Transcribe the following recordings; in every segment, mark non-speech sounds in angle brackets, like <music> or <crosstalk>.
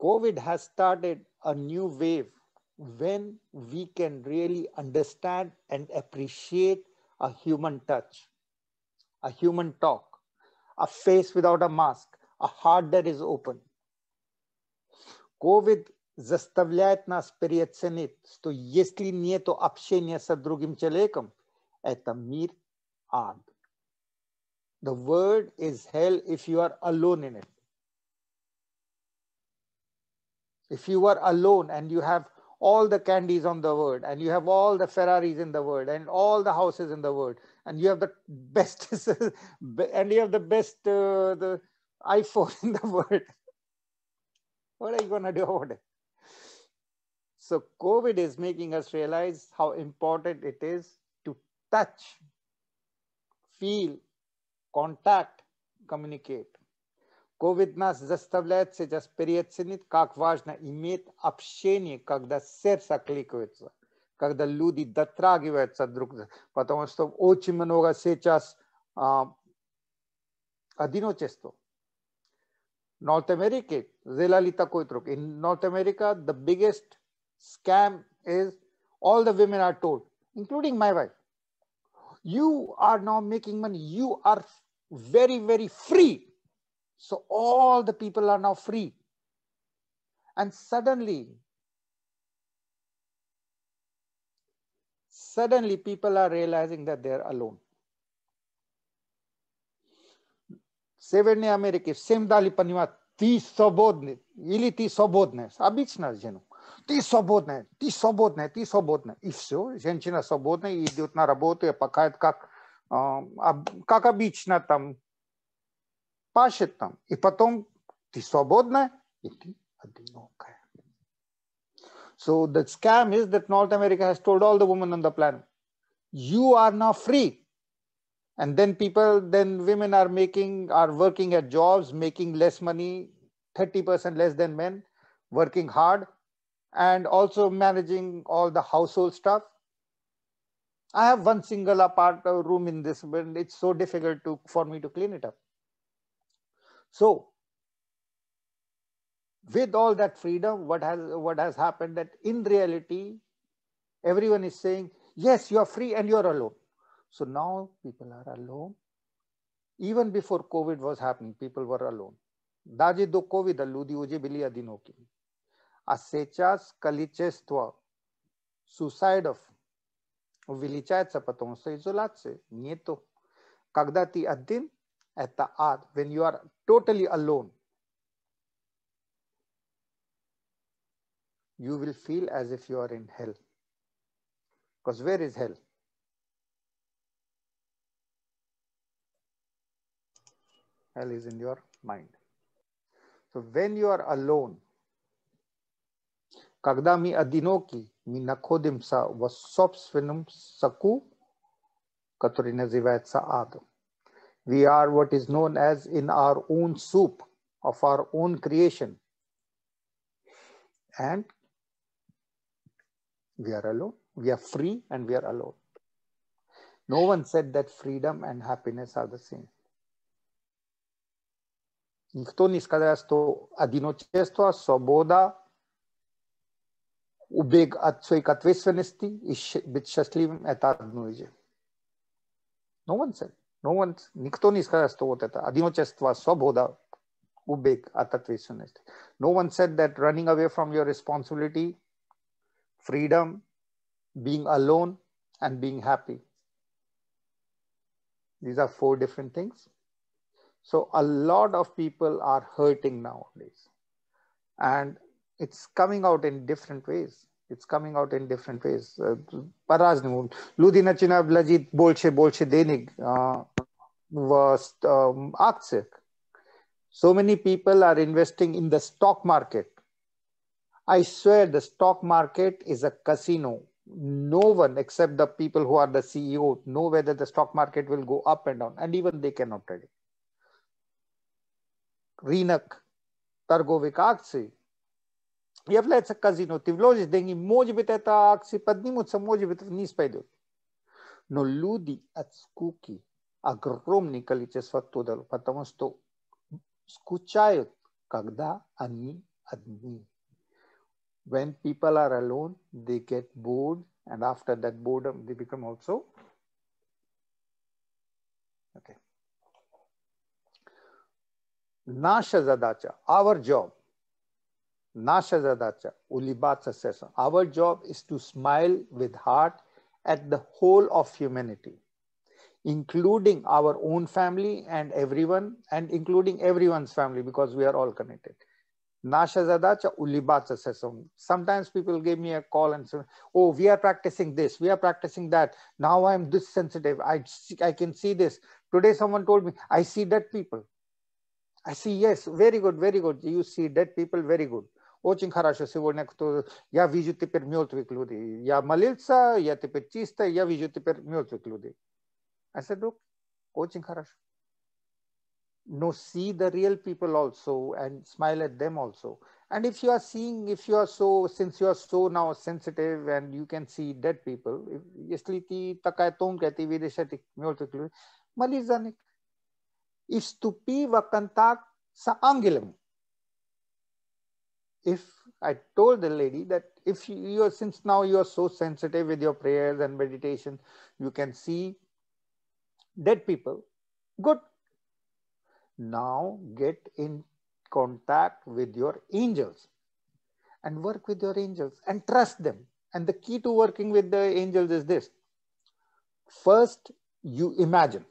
COVID has started a new wave when we can really understand and appreciate a human touch, a human talk, a face without a mask, a heart that is open. COVID заставляет нас переоценить, что если нет общения с другим человеком, это мир ад. The word is hell if you are alone in it. If you are alone and you have all the candies on the world and you have all the Ferraris in the world and all the houses in the world and you have the <laughs> best and you have the best uh, the iPhone in the world. what are you going to do about it? So COVID is making us realize how important it is to touch, feel, contact, communicate. COVID нас заставляет сейчас переоценить, как важно иметь общение, когда сердце кликается, когда люди дотрагиваются друг к другу, потому что очень много сейчас а, одиночества. North America, сделали такой трюк. In North America, the biggest scam is all the women are told, including my wife, you are now making money. You are very, very free. So all the people are now free. And suddenly, suddenly people are realizing that they're alone. Северной Америке всем дали понимать, ты свободный или ты свободная. Обычно жену. Ты свободная, ты свободная, ты свободная. И все, женщина свободная, идет на работу и пакает как, как обычно там пашет там, и потом ты свободна, и ты одинокая. So the scam is that North America has told all the women on the planet, you are now free. And then people, then women are making, are working at jobs, making less money, 30% less than men, working hard, and also managing all the household stuff. I have one single apart room in this, but it's so difficult to for me to clean it up. So with all that freedom, what has what has happened that in reality, everyone is saying, yes, you are free and you're alone. So now people are alone. Even before COVID was happening, people were alone. Даже до ковида люди уже были одиноки. А сейчас количество суицидов увеличается, потому что изоляции нету. Когда ты один, это ад. When you are totally alone, you will feel as if you are in hell. Because where is hell? Hell is in your mind. So when you are alone, когда мы одиноки, мы находимся в собственном соку, который называется адом. We are what is known as in our own soup of our own creation. And we are alone. We are free and we are alone. No one said that freedom and happiness are the same. Никто не сказал, что одиночество, свобода, убег от своей ответственности и быть счастливым – это одно и же. No one said. No one, никто не сказал, что вот это одиночество, свобода, убег от ответственности. No one said that running away from your responsibility, freedom, being alone, and being happy. These are four different things. So a lot of people are hurting nowadays. And it's coming out in different ways. It's coming out in different ways. По-разному. Люди начинают вложить больше, больше денег в акциях. So many people are investing in the stock market. I swear the stock market is a casino. No one except the people who are the CEO know whether the stock market will go up and down, and even they cannot predict. Рынок торговых акций является казино. Ты вложишь деньги, может быть, это акции поднимутся, может быть, вниз пойдут. Но люди от скуки огромное количество туда, потому что скучают, когда они admi. When people are alone, they get bored, and after that boredom, they become also okay. Nasha Zadacha, our job. Nasha Zadacha, Ulibatsa says, our job is to smile with heart at the whole of humanity, including our own family and everyone, and including everyone's family because we are all connected. Nasha Zadacha, Ulibatsa says, sometimes people give me a call and say, oh, we are practicing this, we are practicing that. Now I'm this sensitive, I, I can see this. Today someone told me, I see dead people. I see, yes, very good, very good. You see dead people, very good. Очень хорошо сегодня, кто... Я вижу теперь мертвых людей. Я молился, я теперь чисто, я вижу теперь мертвых людей. I said, look, очень хорошо. No, see the real people also and smile at them also. And if you are seeing, if you are so, since you are so now sensitive and you can see dead people, если ты такая тонкая, ты видишь этих мертвых людей, молись за них. И вступи в контакт с ангелом if I told the lady that if you are, since now you are so sensitive with your prayers and meditation, you can see dead people, good. Now get in contact with your angels and work with your angels and trust them. And the key to working with the angels is this first, you imagine.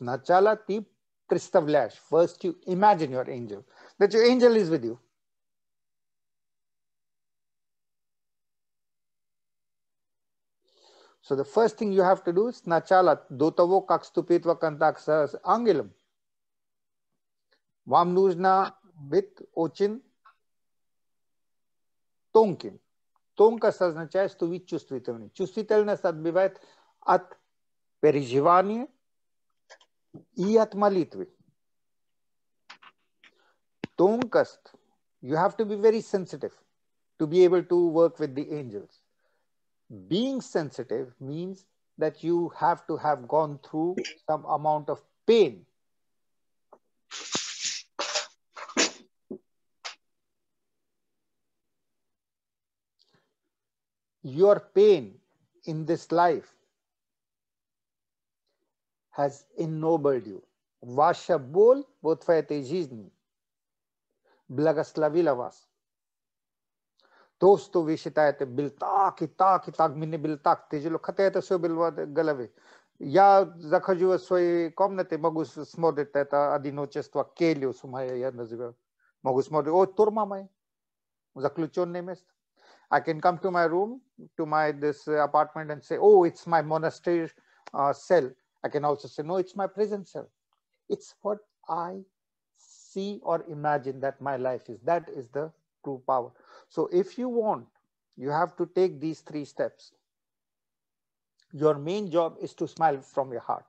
Snachala ti Kristavlash. First, you imagine your angel, that your angel is with you. So the first thing you have to do is начало до того, как вступит в контакт с ангелом. Вам нужно быть очень тонким. Тонкость означает, что вы чувствительны. Чувствительность отбивает от переживания и от молитвы. Тонкость, you have to be very sensitive to be able to work with the angels being sensitive means that you have to have gone through some amount of pain. Your pain in this life has ennobled you. Ваша боль вот в этой жизни благословила вас. ತೋಸ್ತು ವೀಶಿತಾಯತೆ ಬಿಲ್ತಾಕ್ ಇತ್ತಾಕ್ ಇತ್ತಾಕ್ ಮಿನ್ನಿ ಬಿಲ್ತಾಕ್ ತಿಜಿಲು ಕಥೆಯತ ಸೊ ಬಿಲ್ವಾದ ಗಲವೆ ಯಾ ಜಖಜುವ ಸ್ವಯಿ ಕಾಮ್ನತೆ ಮಗು ಸ್ಮೋದಿತ್ತೇತ ಅದಿನೋಚೆಸ್ತ್ವ ಕೇಲಿಯು ಸುಮಯ ಯ ನಜುಗ ಮಗು ಸ್ಮೋದಿ ಓ जखलुचोन ने Mesta I can come to my room, to my this apartment and say, oh, it's my monastery uh, cell. I can also say, no, it's my prison cell. It's what I see or imagine that my life is. That is the true power. So if you want, you have to take these three steps. Your main job is to smile from your heart.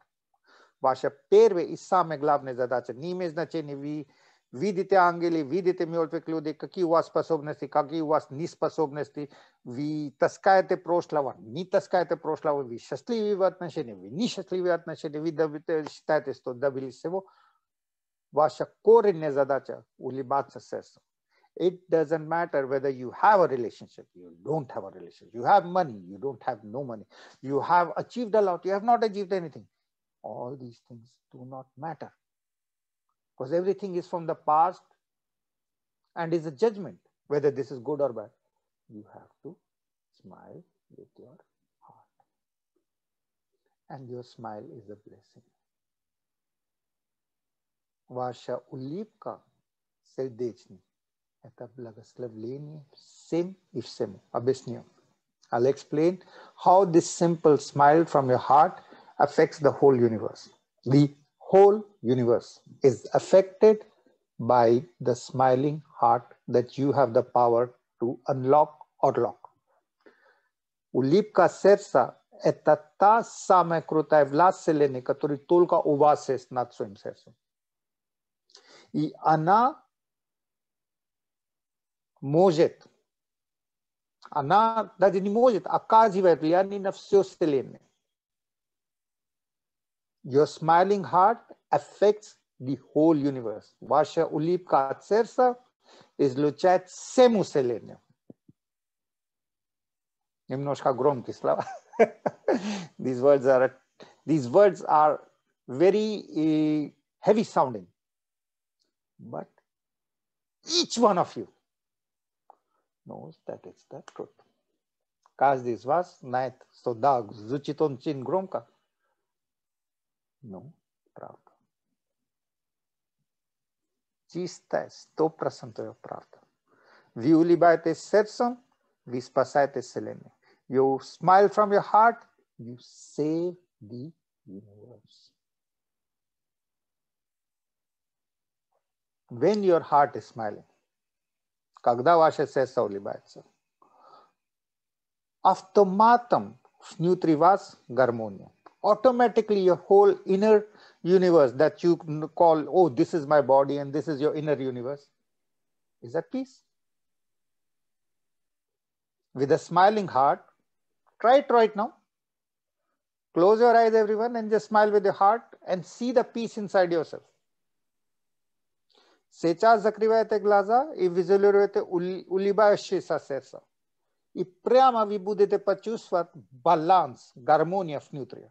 Ваша первая и самая главная задача, не имеет значения, вы видите ангели, видите мертвых людей, какие у вас способности, какие у вас неспособности, вы таскаете прошлого, не таскаете прошлого, вы счастливы в отношениях, вы несчастливы в отношениях, вы считаете, что добились всего. Ваша коренная задача улыбаться сердцем. it doesn't matter whether you have a relationship, you don't have a relationship, you have money, you don't have no money, you have achieved a lot, you have not achieved anything. All these things do not matter because everything is from the past and is a judgment whether this is good or bad. You have to smile with your heart, and your smile is a blessing. Vasha Ulipka Serdechni. это благословение всем и всему. Объясню. I'll explain how this simple smile from your heart affects the whole universe. The whole universe is affected by the smiling heart that you have the power to unlock or lock. Ulipka sersa власть same которая только у вас есть над своим сердцем. И она оказывает влияние на все Вселенную. Your smiling heart affects the whole universe. Ваша улыбка от сердца излучает семуселение. Немножко громкие слова. these words are these words are very uh, heavy sounding, but each one of you knows that it's the truth. Каждый из вас знает, что да, звучит он очень громко, но правда. Чистая, стопроцентная правда. Вы улыбаетесь сердцем, вы спасаете вселенную. You smile from your heart, you save the universe. When your heart is smiling, когда ваше сердце улыбается, автоматом внутри вас гармония. Automatically your whole inner universe that you call, oh, this is my body and this is your inner universe, is at peace. With a smiling heart, try it right now. Close your eyes, everyone, and just smile with your heart and see the peace inside yourself. Сейчас закрывайте глаза и визуализируйте улыбающееся сердце. И прямо вы будете почувствовать баланс, гармония внутри.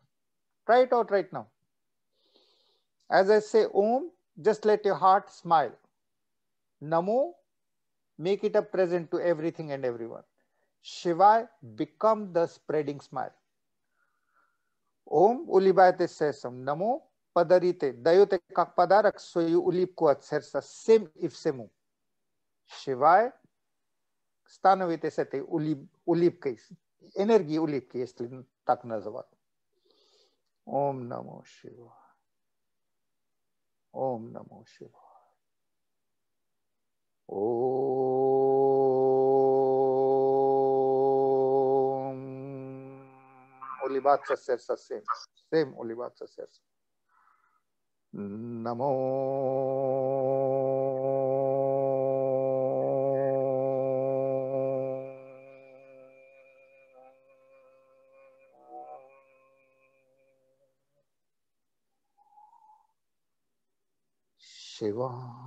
Try it out right now. As I say Om, just let your heart smile. Namo, make it a present to everything and everyone. Shivai, become the spreading smile. Om, улыбайтесь сердцем. Намо, подарите, даете как подарок свою улыбку от сердца всем и всему. Шивай, становитесь этой улыб, улыбкой, энергией улыбки, если так называть. Om Namo Shivaya. Om Namo Shivaya. Om Ulibatsa Sersa Sem. Sem Ulibatsa Sersa. Namo Shiva.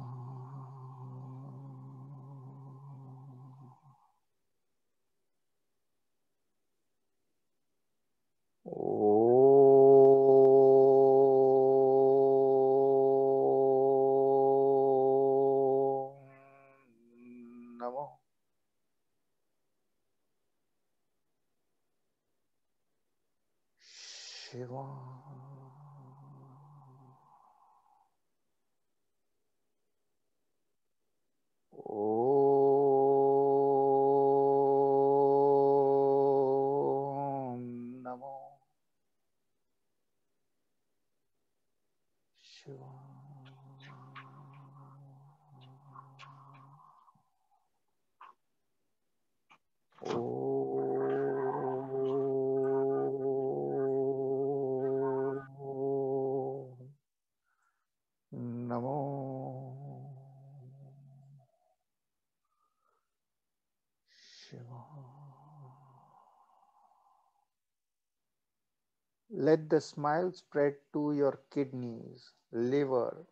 Let the smile spread to your kidneys, liver,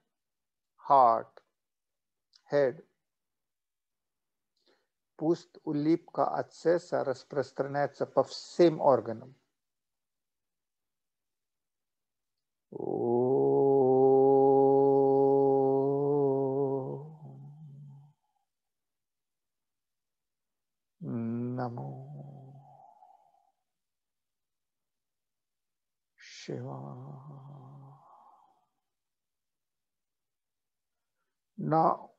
heart, head. Пусть улыбка от сердца распространяется по всем органам. Namo Shiva. Now,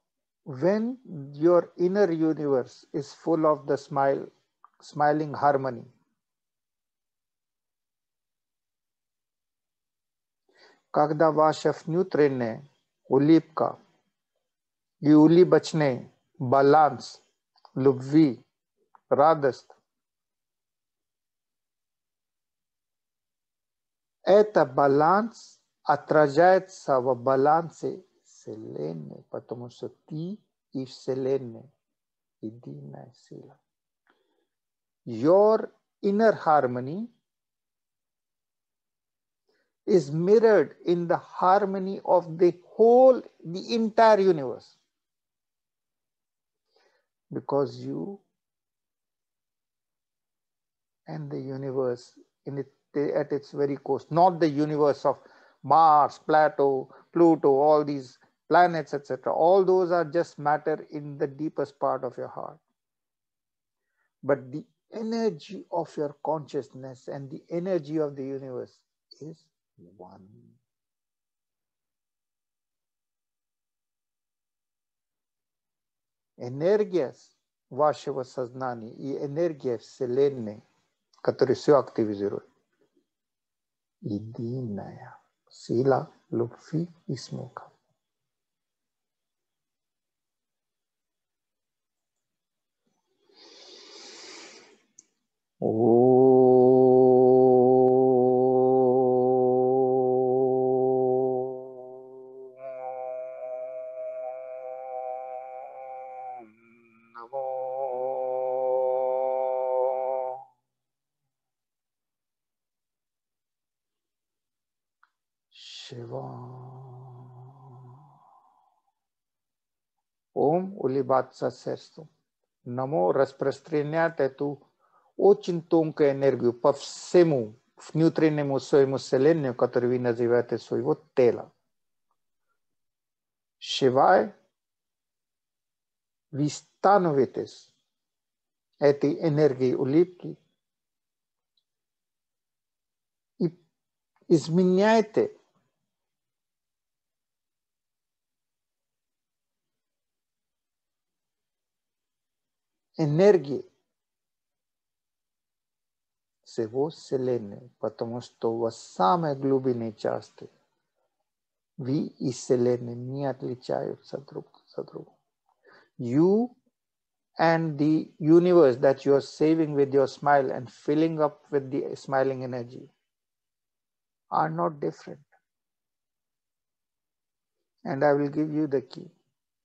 when your inner universe is full of the smile, smiling harmony, когда ваша внутренняя улыбка и улыбочный баланс любви, радость, это баланс отражается в балансе Вселенной, потому что ты и Вселенная единая сила. Your inner harmony is mirrored in the harmony of the whole, the entire universe. because you and the universe in it, at its very core, not the universe of Mars, Plato, Pluto, all these planets, etc. All those are just matter in the deepest part of your heart. But the energy of your consciousness and the energy of the universe is one. Энергия вашего сознания и энергия Вселенной, которая все активизирует, idinaya. Sila lutfi ismuka. Oh. vatsatserstu. Namo rasprastrenar tetu o chintonca energia pafsemu fniutrenemo soimo selenio catervina zivete soivo tela. Shivai vistanovites этой энергии улипки и изменяйте энергии всего Вселенной, потому что в самой глубине части вы и Вселенная не отличаются друг за другом. You and the universe that you are saving with your smile and filling up with the smiling energy are not different. And I will give you the key.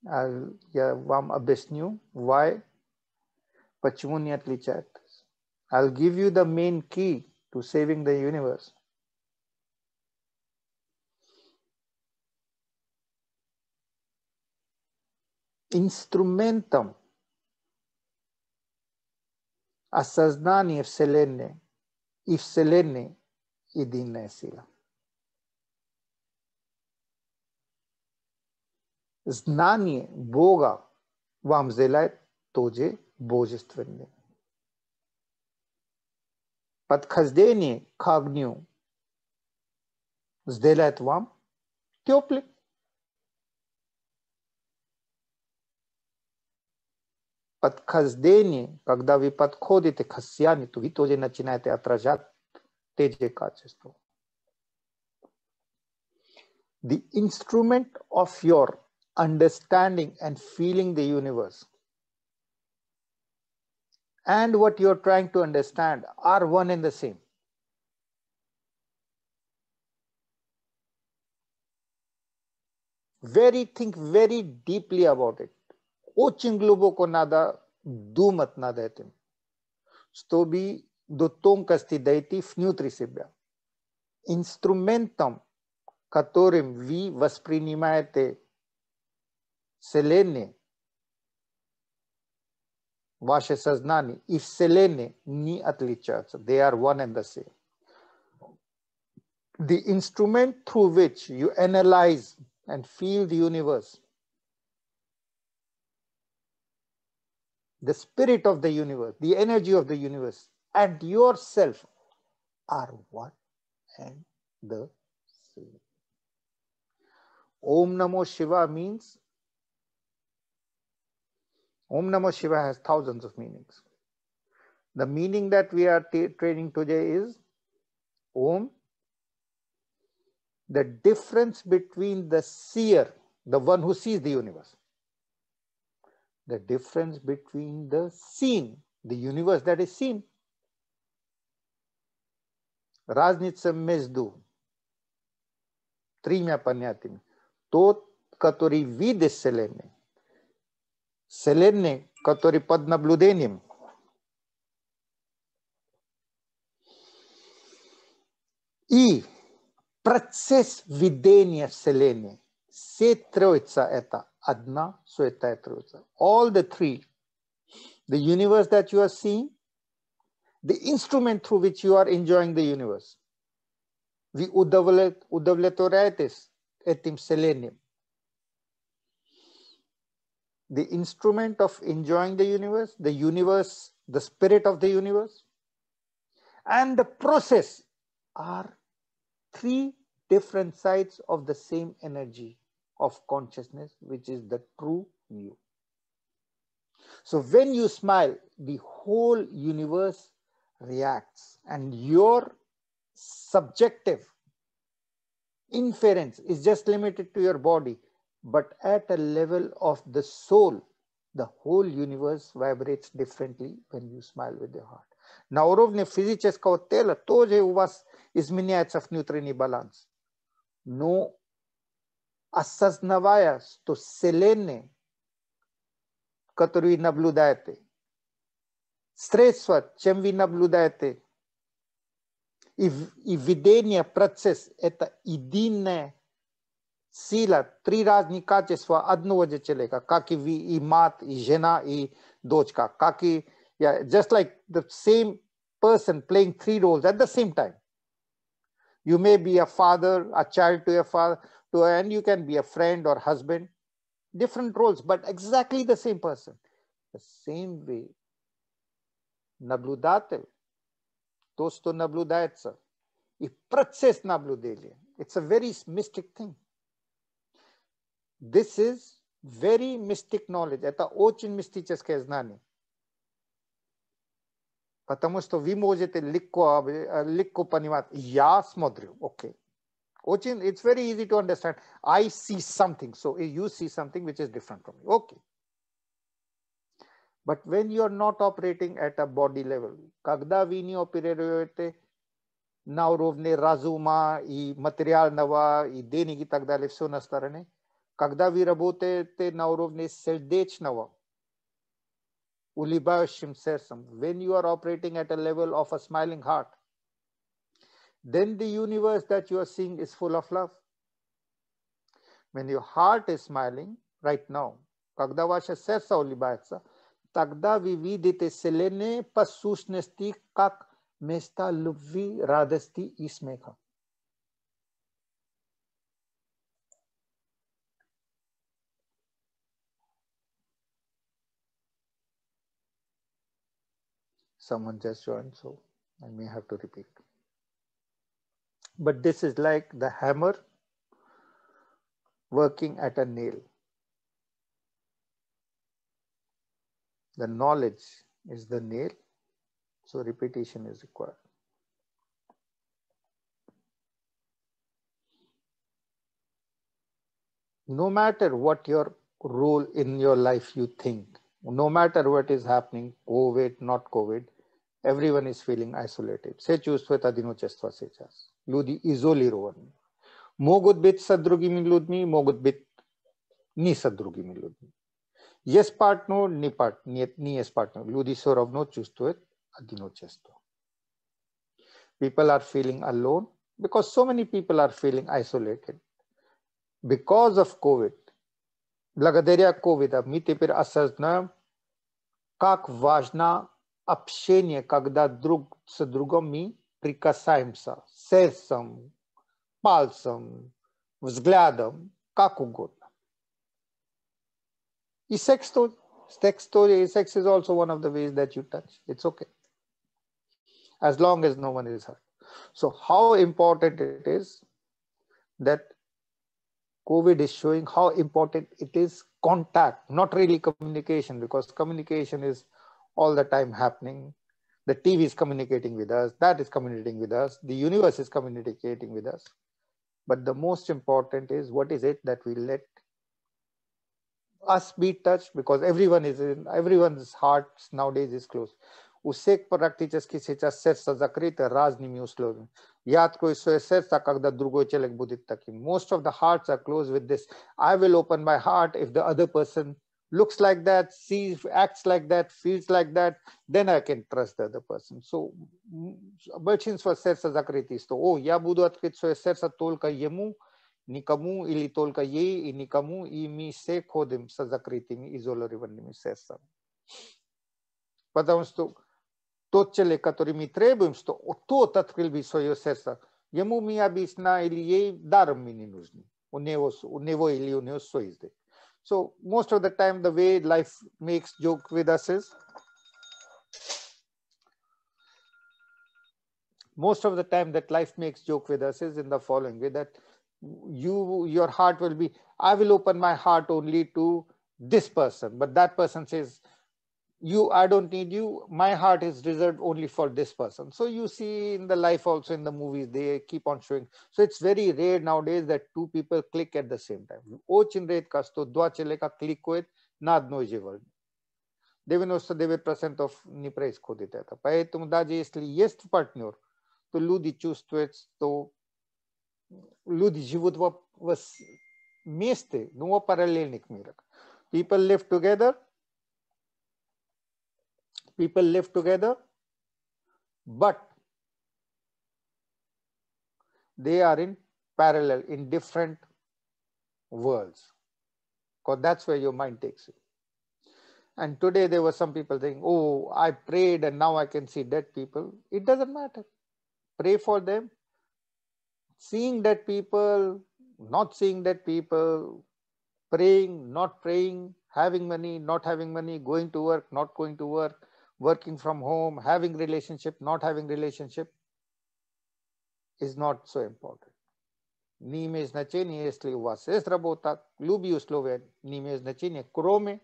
I'll, я вам объясню, why Почему не отличаетесь? I'll give you the main key to saving the universe. Инструментом осознания Вселенной и Вселенной единая сила. Знание Бога вам сделает тоже божественным. Подхождение к огню сделает вам теплым. Подхождение, когда вы подходите к хасьяне, то вы тоже начинаете отражать те же качества. The instrument of your understanding and feeling the universe and what you're trying to understand are one and the same. Very think very deeply about it. O chinglubok nada du mat nadatim. Stobi dotong kastidaiti fnutrisibia. Instrumentum katorim vi vasprinimaete selene ваше сознание и Вселенная не отличаются. They are one and the same. The instrument through which you analyze and feel the universe, the spirit of the universe, the energy of the universe, and yourself are one and the same. Om Namo Shiva means Om Namah Shiva has thousands of meanings. The meaning that we are training today is Om, the difference between the seer, the one who sees the universe, the difference between the seen, the universe that is seen. Разница между тремя понятиями. Тот, который видит Вселенной, Вселенной, который под наблюдением. И процесс видения Вселенной. Все троица это одна святая троица. All the three the universe that you are seeing, the instrument through which you are enjoying the universe. Vi udovletoretes etim selenium. The instrument of enjoying the universe, the universe, the spirit of the universe, and the process are three different sides of the same energy of consciousness, which is the true you. So when you smile, the whole universe reacts and your subjective inference is just limited to your body, but at a level of the soul, the whole universe vibrates differently when you smile with your heart. На уровне физического тела тоже у вас изменяется внутренний баланс. Но осознавая, что Вселенная, которую наблюдаете, средства, чем вы наблюдаете, и, и видение, процесс – это единая сила, три разных качества одного же человека, как и вы, и мать, и жена, и дочка, как и yeah, just like the same person playing three roles at the same time. You may be a father, a child to your father, to, and you can be a friend or husband, different roles, but exactly the same person. The same way. Наблюдатель, то, что наблюдается, и процесс наблюдения. It's a very mystic thing. This is very mystic knowledge. Это очень мистическое знание. Потому что вы можете легко, легко понимать, я смотрю, окей. Okay. Очень, it's very easy to understand. I see something, so you see something which is different from me. Okay. But when you are not operating at a body level, когда вы не оперируете на уровне разума и материального, и денег и так далее, все на стороне, когда вы работаете на уровне сердечного, ulibashim sersam, when you are operating at a level of a smiling heart, then the universe that you are seeing is full of love. When your heart is smiling right now, когда ваше сердце улыбается, тогда вы видите Вселенную по сущности как места любви, радости и смеха. Someone just joined, so I may have to repeat. But this is like the hammer working at a nail. The knowledge is the nail, so repetition is required. No matter what your role in your life you think, no matter what is happening, COVID, not COVID, everyone is feeling isolated. Se чувствует одиночество сейчас. Люди изолированы. Могут быть с другими людьми, могут быть не с другими людьми. Есть партнер, не, part, нет, не есть партнер. Люди все равно чувствуют одиночество. People are feeling alone because so many people are feeling isolated. Because of COVID, благодаря COVID мы теперь осознаем, как важно общение, когда друг с другом мы прикасаемся сердцем, пальцем, взглядом, как угодно. И секс тоже. Sex, sex is also one of the ways that you touch. It's okay. As long as no one is hurt. So how important it is that COVID is showing how important it is contact, not really communication, because communication is all the time happening. The TV is communicating with us, that is communicating with us, the universe is communicating with us. But the most important is what is it that we let us be touched because everyone is in everyone's hearts nowadays is closed. Усек практически сейчас сердце закрыто разными условиями. Я открою свое сердце, когда другой человек будет таким. Most of the hearts are closed with this. I will open my heart if the other person looks like that, sees, acts like that, feels like that, then I can trust the other person. So, bălcins vă ser să zacritisto. oh, ya, budu atât să ser să tolca iemu, nicamu ili tolca ei, nicamu i mi se kodem să zacritim izolări vândim ser să. Vă dau stu, tot cele care mi trebuie, stu, o tot atât bi să eu ser să. Mi abisna ili ei, dar mini nužni. U nevoili u nevoili u nevosoizde. So most of the time, the way life makes joke with us is, most of the time that life makes joke with us is in the following way that you, your heart will be, I will open my heart only to this person, but that person says, you i don't need you my heart is reserved only for this person so you see in the life also in the movies they keep on showing so it's very rare nowadays that two people click at the same time очень редко что два человека кликают на одной же волне 99% не происходит это поэтому даже если есть партнер то люди чувствуют что люди живут в, в вместе но в параллельных мирах people live together people live together, but they are in parallel, in different worlds. Because that's where your mind takes you. And today there were some people saying, oh, I prayed and now I can see dead people. It doesn't matter. Pray for them. Seeing dead people, not seeing dead people, praying, not praying, having money, not having money, going to work, not going to work, working from home, having relationship, not having relationship is not so important. Не имеет значения, если у вас есть работа, любые условия не имеют значения, кроме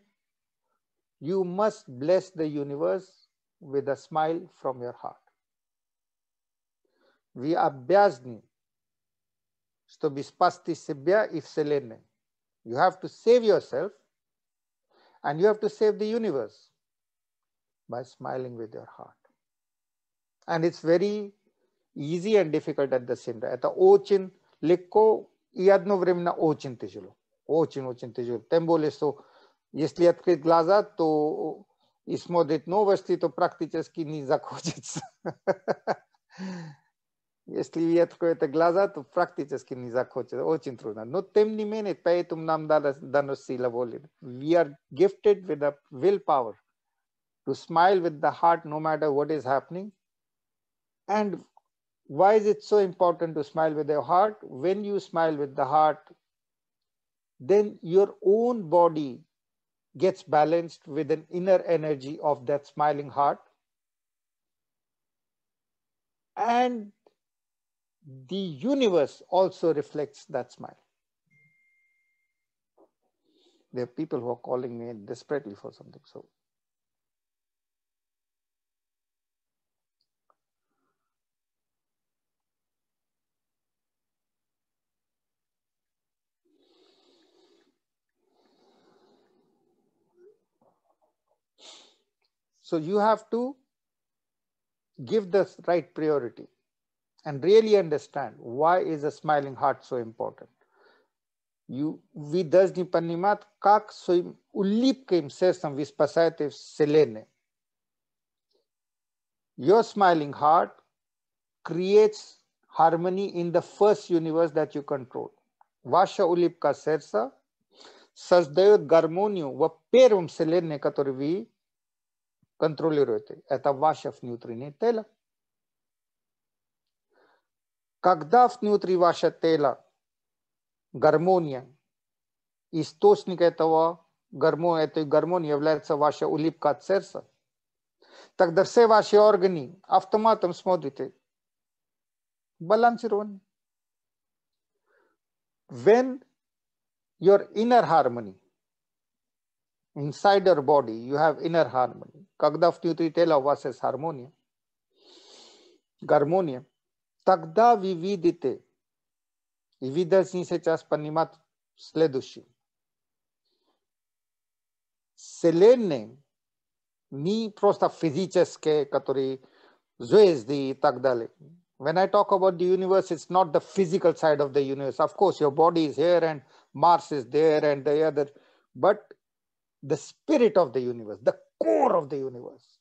you must bless the universe with a smile from your heart. Вы обязаны, чтобы спасти себя и Вселенную. You have to save yourself and you have to save the universe By smiling with your heart. And it's very easy and difficult at the same time. Это очень легко и одновременно очень тяжело. Очень-очень тяжело. Тем более, что если открыть глаза, то и смотреть новости, то практически не захочется. Если вы откроете глаза, то практически не захочется. Очень трудно. Но тем не менее, поэтому нам дано сила воли. We are gifted with a willpower to smile with the heart no matter what is happening. And why is it so important to smile with your heart? When you smile with the heart, then your own body gets balanced with an inner energy of that smiling heart. And the universe also reflects that smile. There are people who are calling me desperately for something. So So you have to give the right priority and really understand why is a smiling heart so important. You, вы должны понимать, как своим улыбкой сердцем вы спасаете Вселенную. Your smiling heart creates harmony in the first universe that you control. Ваша улыбка сердца создает гармонию в первом Вселенной, которую вы контролируете. Это ваше внутреннее тело. Когда внутри ваше тело гармония, источник этого гармонии, этой гармонии является ваша улыбка от сердца, тогда все ваши органы автоматом смотрите балансированы. When your inner harmony inside your body, you have inner harmony. Когда внутри тела у вас есть гармония, гармония, тогда вы видите, и вы должны сейчас понимать следующее. Вселенная не просто физические, которые звезды и так далее. When I talk about the universe, it's not the physical side of the universe. Of course, your body is here and Mars is there and the other, but the spirit of the universe, the core of the universe.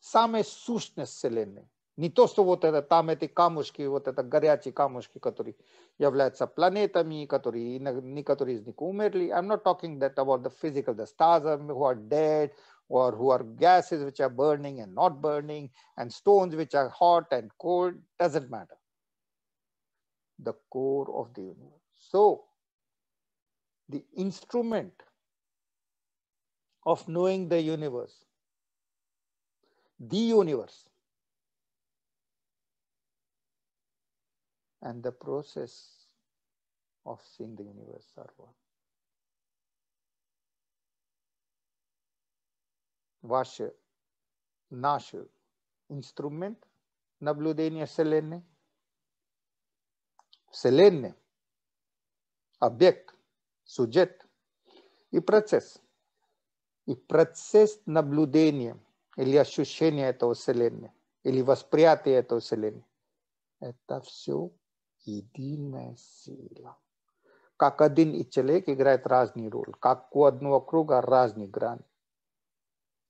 Саме сущность Вселенной. Не то, что вот это, там эти камушки, вот это горячие камушки, которые являются планетами, которые, некоторые из них умерли. I'm not talking that about the physical, the stars who are dead, or who are gases which are burning and not burning, and stones which are hot and cold, doesn't matter. The core of the universe. So, the instrument of knowing the universe, the universe, and the process of seeing the universe are one. Vasha, Nasha, instrument, наблюдение Selene, Selene, объект, Sujet и процесс. И процесс наблюдения или ощущения этого Вселенной, или восприятия этого Вселенной. Это все единая сила. Как один и человек играет разные роли, как у одного круга разные грани.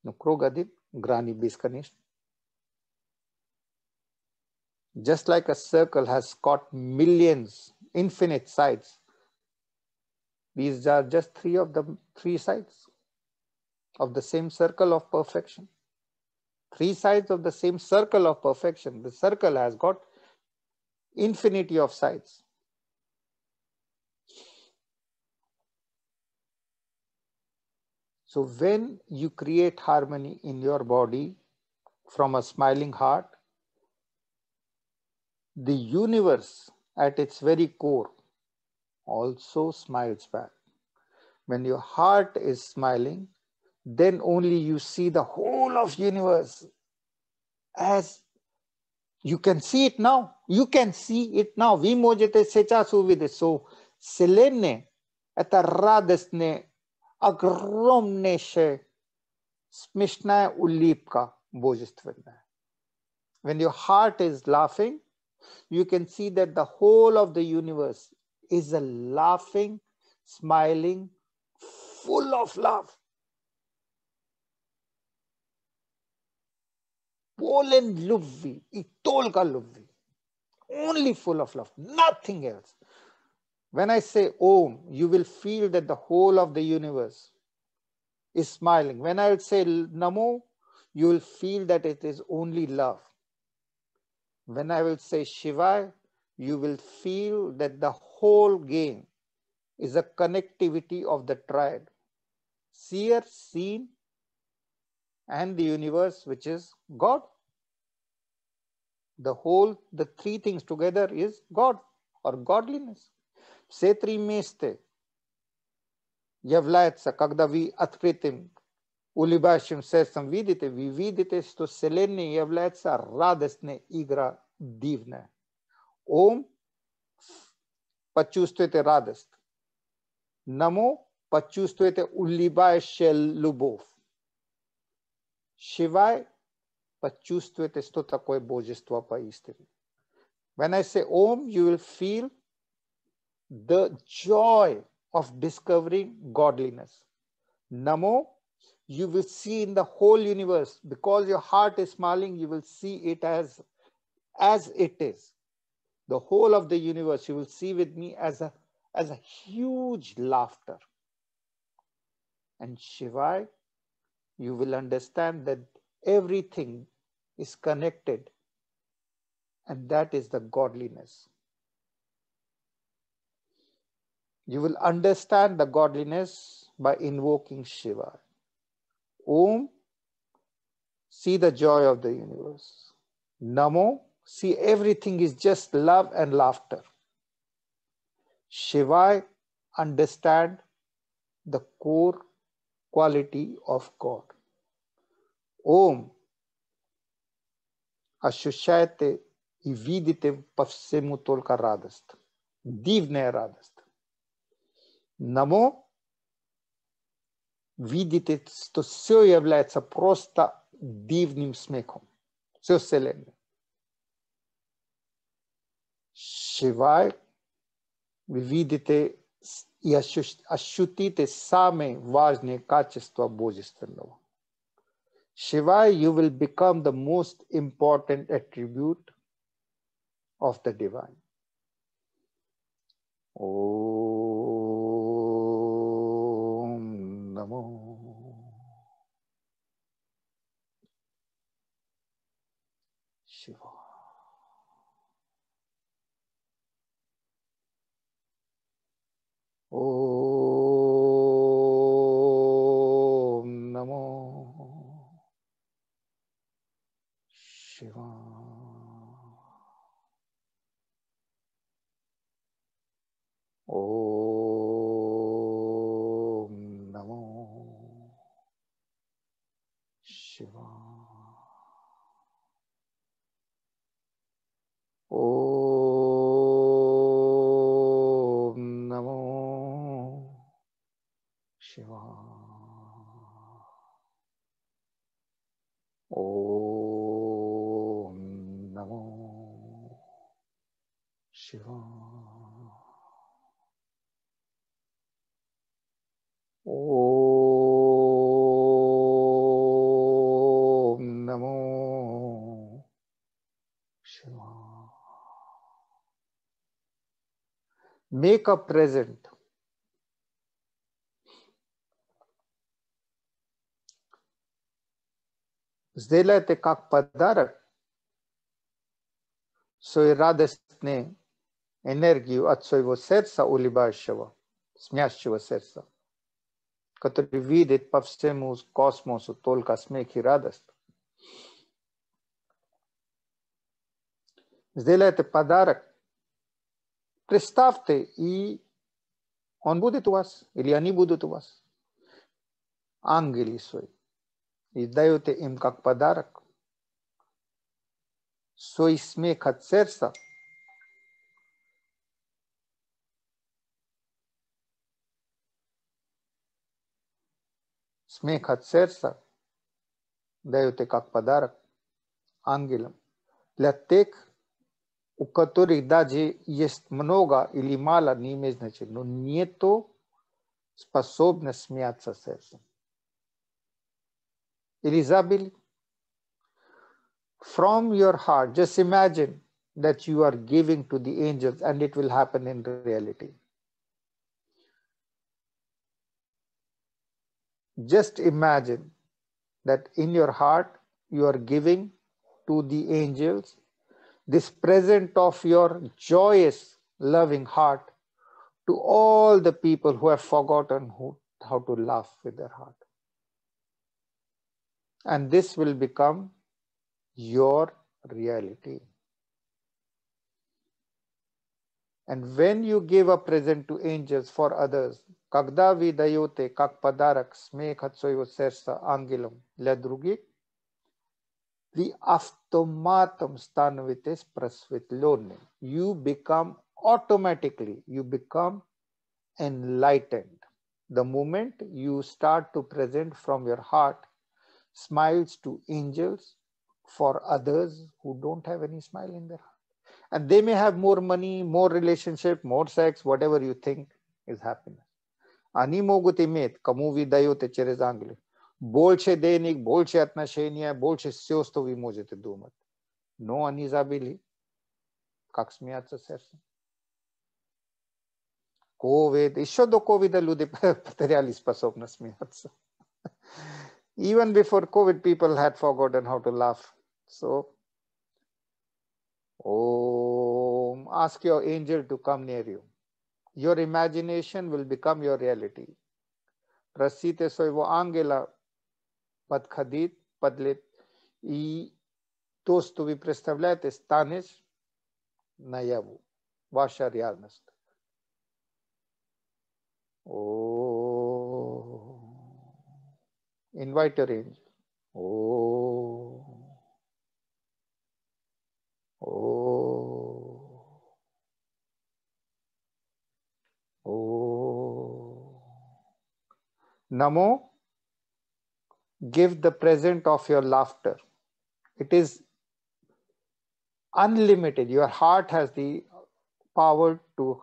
Но круг один, грани бесконечны. Just like a circle has got millions, infinite sides, These are just three of the three sides of the same circle of perfection. Three sides of the same circle of perfection. The circle has got infinity of sides. So when you create harmony in your body from a smiling heart, the universe at its very core also smiles back. When your heart is smiling, then only you see the whole of universe as you can see it now. You can see it now. Vimojate sechasuvide. So selene это радостная, огромнейшая, смешная ulipka божественная. When your heart is laughing, you can see that the whole of the universe is a laughing, smiling, full of love. Poland Lubvi, Itolka Lubvi, only full of love, nothing else. When I say Om, you will feel that the whole of the universe is smiling. When I say Namo, you will feel that it is only love. When I will say Shiva you will feel that the whole game is a connectivity of the triad, seer, seen, and the universe, which is God. The whole, the three things together is God or godliness. Setri meste, является, когда вы открытым, улыбающим сердцем видите, вы видите, что Вселенная является радостная игра, дивная. Om Pachustvete राधेस्त. Namo Pachustvete उल्लिबाय Shel Lubov. Shivai Почувствуйте, что такое Божество поистине. When I say Om, you will feel the joy of discovering godliness. Namo, you will see in the whole universe because your heart is smiling, you will see it as, as it is the whole of the universe you will see with me as a as a huge laughter. And shivai you will understand that everything is connected and that is the godliness. You will understand the godliness by invoking shiva. Om see the joy of the universe. Namo see everything is just love and laughter. Shiva, understand the core quality of God. Om Ashushayate i vidite pavsemu tolka Divne Divna je radost. Namo vidite, što vse je prosta divnim smekom. Vse vselenje. शिवाय विविधते अश्युतिते same vajne kachistva bodhisattva. Shivaya, you will become the most important attribute of the divine. Oh. Om Namo Shiva. Om Namo Shiva. Om Namo Shiva. Om Namo Shiva. Om Namo Shiva. Make a present. Сделайте как подарок свою радостную энергию от своего сердца улыбающего, смеящего сердца, который видит по всему космосу только смех и радость. Сделайте подарок, представьте, и он будет у вас, или они будут у вас. Ангели свои. И даете им как подарок свой смех от сердца, смех от сердца даете как подарок ангелам. Для тех, у которых даже есть много или мало, не имеет значения, но нету способности смеяться сердцем. Elizabeth, from your heart, just imagine that you are giving to the angels and it will happen in reality. Just imagine that in your heart you are giving to the angels this present of your joyous, loving heart to all the people who have forgotten who, how to laugh with their heart And this will become your reality. And when you give a present to angels for others, когда вы даете как подарок смех от своего сердца ангелам для других, вы автоматом становитесь просветленным. You become automatically, you become enlightened. The moment you start to present from your heart smiles to angels for others who don't have any smile in their heart. And they may have more money, more relationship, more sex, whatever you think is happiness. Они могут иметь, кому вы даете через ангелы, больше денег, больше отношения, больше все, что вы можете думать. Но они забыли, как смеяться сердцем. COVID, еще до ковида люди потеряли способность смеяться. Even before COVID, people had forgotten how to laugh. So, oh, ask your angel to come near you. Your imagination will become your reality. Просите своего ангела подходить, подлет, и то, что вы представляете, станет наяву, ваша реальность. Oh, invite your angel. Oh, oh, oh. Namo, give the present of your laughter. It is unlimited. Your heart has the power to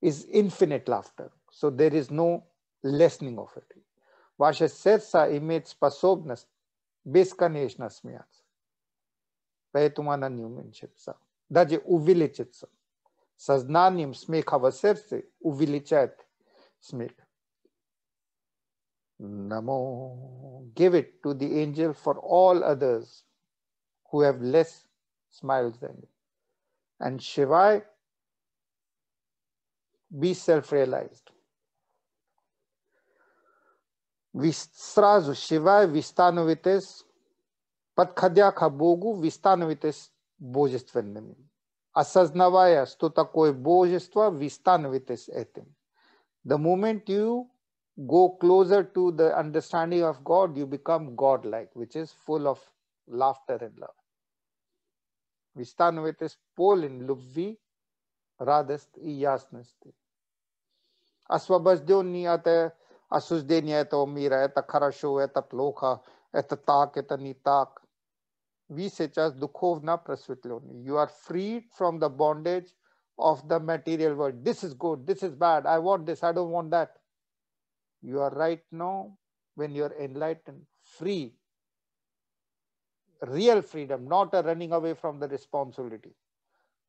is infinite laughter. So there is no lessening of it. Ваше сердце имеет способность бесконечно смеяться. Поэтому она не уменьшится. Даже увеличится. Сознанием смеха в сердце увеличает смех. Namo. Give it to the angel for all others who have less smiles then. And Shivai, be self-realized. Сразу Shivai Vistanovitес, подходя Богу, Vistanovitес божественными. Осознавая, что такое божество, вы становитесь этим. The moment you go closer to the understanding of God, you become God-like, which is full of laughter and love. Вы становитесь полен любви, радости и ясности. Освобожденный от осуждения этого мира, это хорошо, это плохо, это так, это не так. Вы сейчас духовно просветлены. You are freed from the bondage of the material world. This is good, this is bad, I want this, I don't want that. You are right now, when you're enlightened, free. Real freedom, not a running away from the responsibility.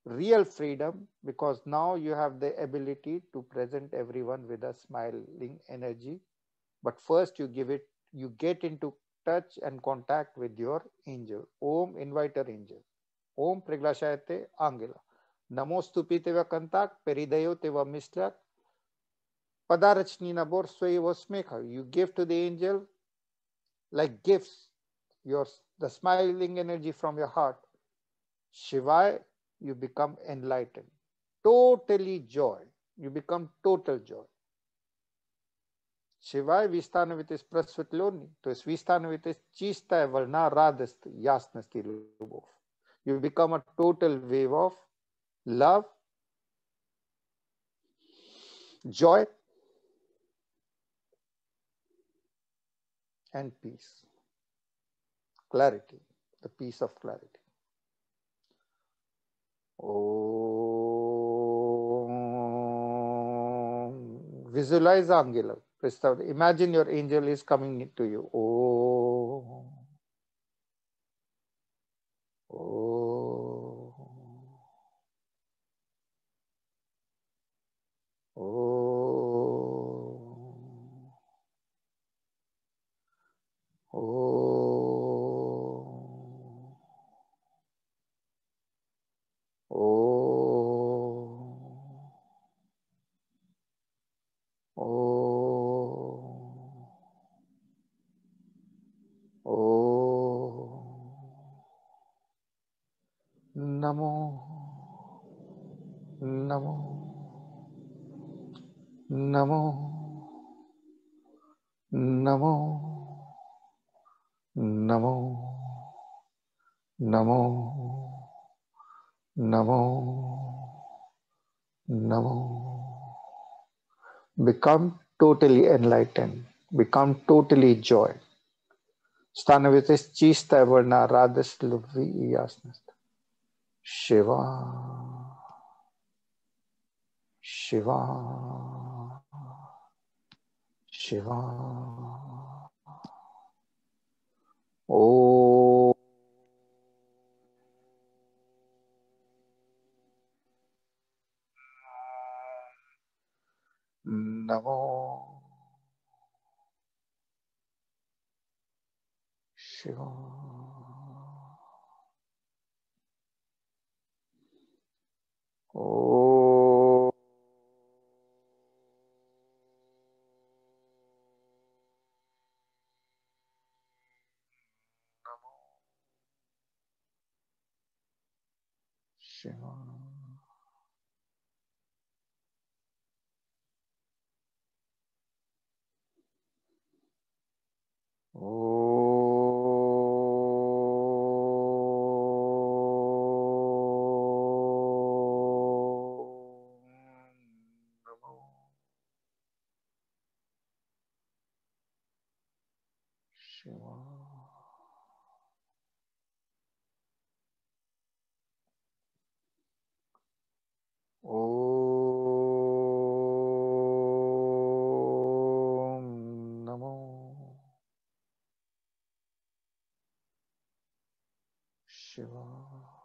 Real freedom, because now you have the ability to present everyone with a smiling energy. But first, you give it, you get into touch and contact with your angel. Om, inviter angel. Om, priglashayate angela. Namostupi teva contact, peridayo teva mislak, Padarachni nabor swayavosmekha. You give to the angel like gifts, your the smiling energy from your heart. Shivai, you become enlightened. Totally joy. You become total joy. Шивай вистановитесь просветленный, то есть вы становитесь чистая волна радости, ясности, любовь. You become a total wave of love, joy, and peace. Clarity, the peace of clarity. Oh, visualize Angela. Imagine your angel is coming to you. Oh. Oh. Oh. Oh. Oh. Oh. Oh. Namo. Namo. Namo. Namo. Namo. Namo. Namo. Namo. Become totally enlightened. Become totally joy. Становитесь чистая, вольна, радость, любви и ясность. Shiva. Shiva. シワおナシワお对吧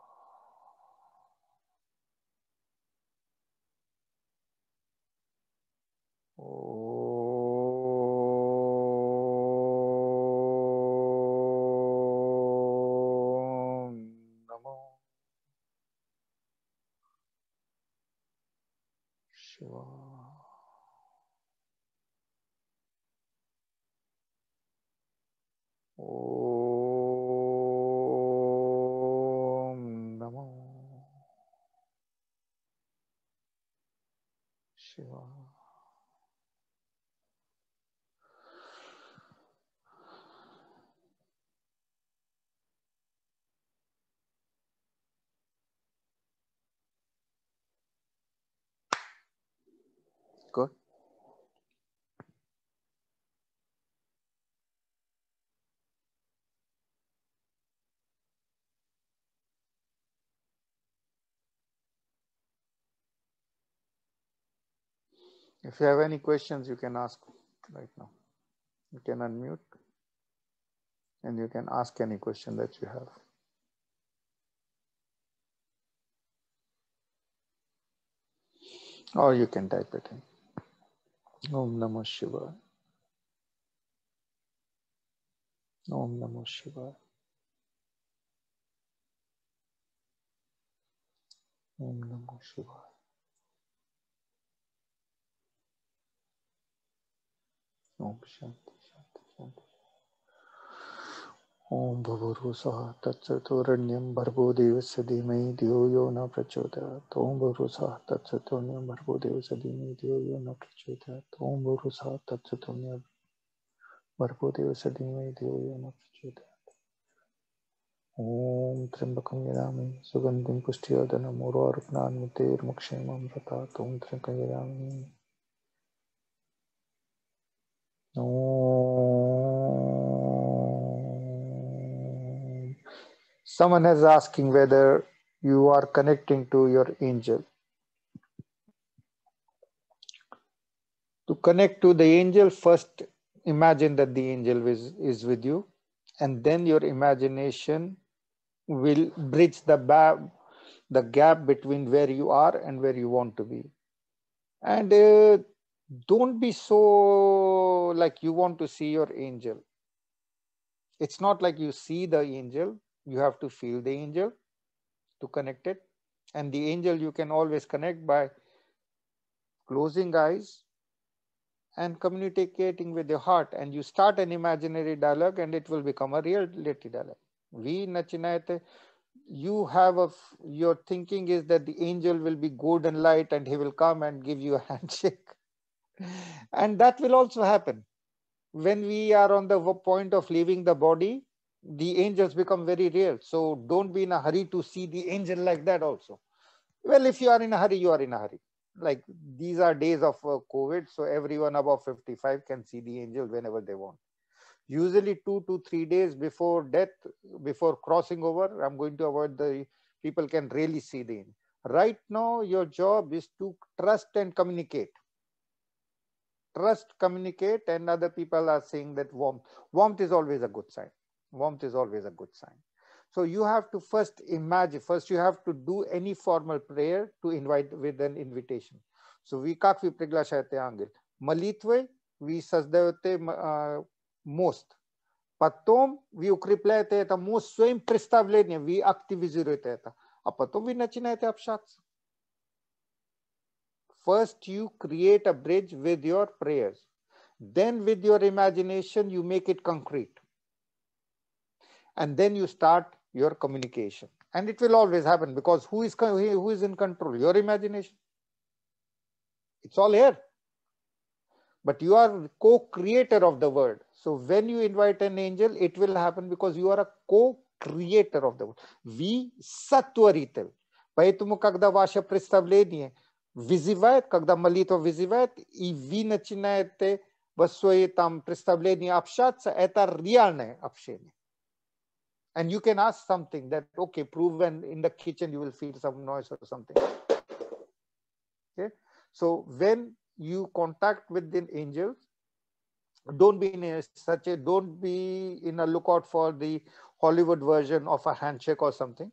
Good. If you have any questions, you can ask right now. You can unmute and you can ask any question that you have. Or you can type it in. Om Namah Shivaya. Om Namah Shivaya. Om Namah Shivaya. Om Shanti ओम भूर्भुवः तत्सवितुर्ण्यं भर्गो देवस्य धीमहि धियो यो न प्रचोदयात्। ॐ भूर्भुवः तत्सवितुर्ण्यं भर्गो देवस्य धीमहि धियो यो न प्रचोदयात्। ॐ भूर्भुवः तत्सवितुर्ण्यं भर्गो देवस्य धीमहि धियो यो न प्रचोदयात्। ॐ त्र्यम्बकं यदामि सुगन्धिं पुष्टिवर्धनम् उर्वारुग्णान्मुतेर्मुक्षेमामृतात् ओम त्र्यम्बकं यदामि ओम Someone is asking whether you are connecting to your angel. To connect to the angel, first imagine that the angel is, is with you, and then your imagination will bridge the, ba- the gap between where you are and where you want to be. And uh, don't be so like you want to see your angel. It's not like you see the angel, you have to feel the angel to connect it. And the angel you can always connect by closing eyes and communicating with your heart. And you start an imaginary dialogue and it will become a reality dialogue. We Nachinayate, you have a your thinking is that the angel will be good and light and he will come and give you a <laughs> handshake. And that will also happen. When we are on the point of leaving the body, the angels become very real. So don't be in a hurry to see the angel like that also. Well, if you are in a hurry, you are in a hurry. Like these are days of uh, COVID, so everyone above 55 can see the angel whenever they want. Usually two to three days before death, before crossing over, I'm going to avoid the people can really see the angel. Right now, your job is to trust and communicate trust, communicate, and other people are saying that warmth. Warmth is always a good sign Warmth is always a good sign. So you have to first imagine, first you have to do any formal prayer to invite with an invitation. So we как вы приглашаете ангел? Молитвой вы создаете мост. Потом вы укрепляете это мост своим представлением, вы активизируете это. А потом вы начинаете общаться. First, you create a bridge with your prayers. Then, with your imagination, you make it concrete. And then you start your communication. And it will always happen because who is, who is in control? Your imagination. It's all here. But you are co-creator of the word. So when you invite an angel, it will happen because you are a co-creator of the word. Ви сотворитель. Поэтому, когда ваше представление вызывает, когда молитва вызывает, и вы начинаете в своей там представлении общаться, это реальное общение. and you can ask something that, okay, prove when in the kitchen you will feel some noise or something. Okay, so when you contact with the angels, don't be in a, such a, don't be in a lookout for the Hollywood version of a handshake or something.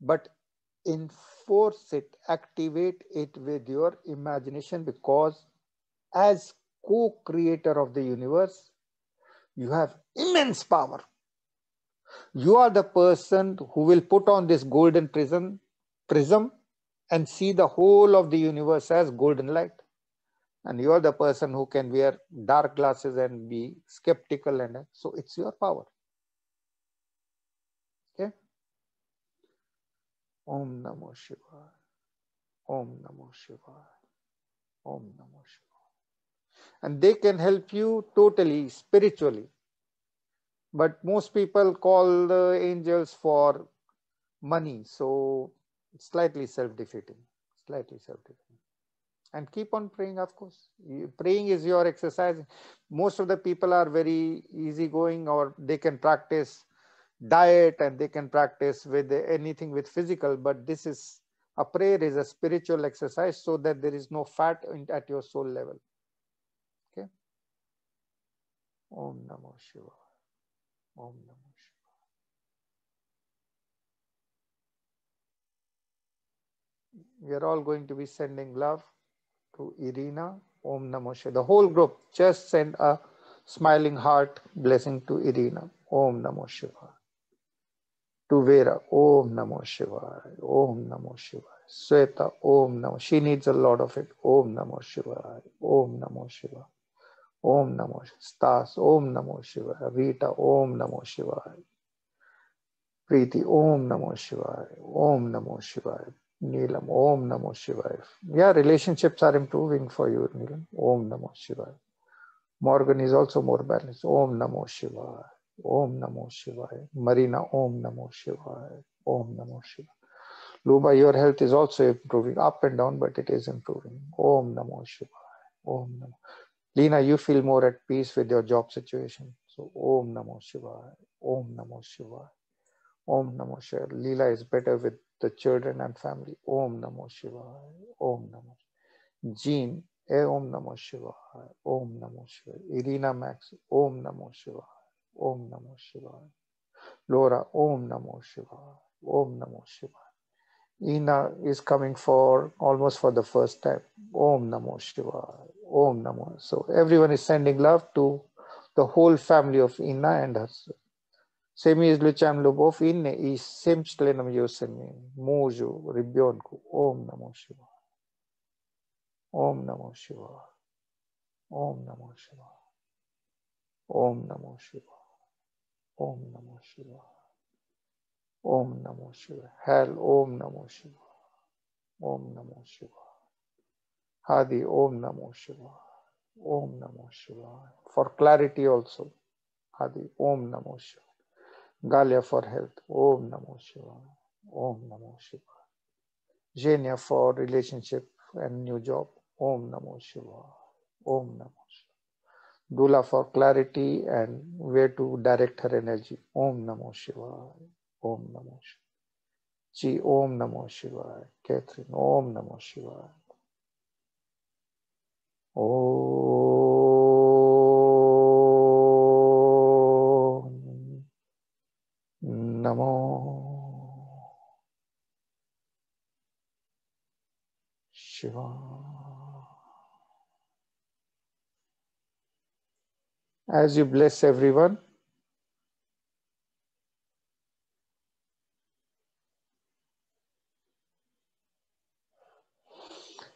But enforce it, activate it with your imagination because as co-creator of the universe, you have immense power. You are the person who will put on this golden prism, prism and see the whole of the universe as golden light. And you are the person who can wear dark glasses and be skeptical, and so it's your power. Okay. Om Namo Shivaya. Om Namo Shivaya. Om Namo. And they can help you totally spiritually. But most people call the angels for money. So it's slightly self-defeating, slightly self-defeating. And keep on praying, of course. Praying is your exercise. Most of the people are very easygoing or they can practice diet and they can practice with anything with physical, but this is a prayer is a spiritual exercise so that there is no fat at your soul level. Om Namo Shivaya. Om Namo Shivaya. we are all going to be sending love to Irina. Om Namo Shivaya. The whole group just send a smiling heart blessing to Irina. Om Namo Shivaya. To Vera. Om Namo Shivaya. Om Namo Shivaya. Sweta. Om Namo. She needs a lot of it. Om Namo Shivaya. Om Namo Shivaya. Om Namo Stas. Om Namo Shivaya. Rita. Om Namo Shivaya. Preeti. Om Namo Shivaya. Om Namo Shivaya. Neelam, Om Namo Shivaya. Yeah, relationships are improving for you, Neelam. Om Namo Shivaya. Morgan is also more balanced. Om Namo Shivaya. Om Namo Shivaya. Marina, Om Namo Shivaya. Om Namo Shivaya. Luba, your health is also improving, up and down, but it is improving. Om Namo Shivaya. Om Namo. Lena, you feel more at peace with your job situation. So Om Namo Shivaya. Om Namo Shivaya. Om Namo Shivaya. Leela is better with the children and family. Om Namo Shivaya. Om Namo. Jean, eh, Om Namo Shivaya. Om Namo Shivaya. Irina Max, Om Namo Shivaya. Om Namo Shivaya. Laura, Om Namo Shivaya. Om Namo Shivaya. Ina is coming for almost for the first time. Om Namo Shiva. Om Namo. So everyone is sending love to the whole family of Ina and her Semi izlučam ljubov in i sem členom Josemi, mužu, ribionku. Om Namo Shivaya. Om Namo Shiva. Om Namo Shiva. Om Namo Shiva. Om Namo Shivaya. Om Namo Shivaya. Hell, Om Namo Shivaya. Om Namo Shivaya. Hadi, Om Namo Shivaya. Om Namo Shivaya. For clarity also. Hadi, Om Namo Shivaya. Galia for health. Om Namo Shivaya. Om Namo Shivaya. Jenia for relationship and new job. Om Namo Shivaya. Om Namo Shivaya. Dula for clarity and where to direct her energy. Om Namo Shivaya. Om Namo Ji Om Namo Shivaya. Catherine Om Namo Shivaya. Om Namo Shivaya. As you bless everyone,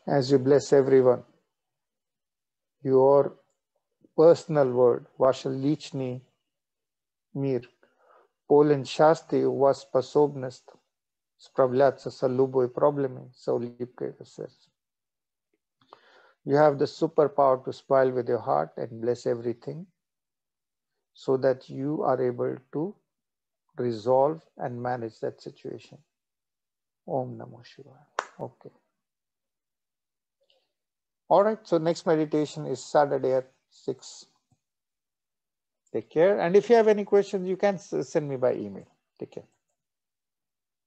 as you bless everyone, your personal word, ваша личный мир, полон счастья, у вас способность справляться с любой проблемой, с улыбкой в сердце. You have the superpower to smile with your heart and bless everything so that you are able to resolve and manage that situation. Om Namo Shivaya. Okay. All right. So next meditation is Saturday at 6. Take care. And if you have any questions, you can send me by email. Take care.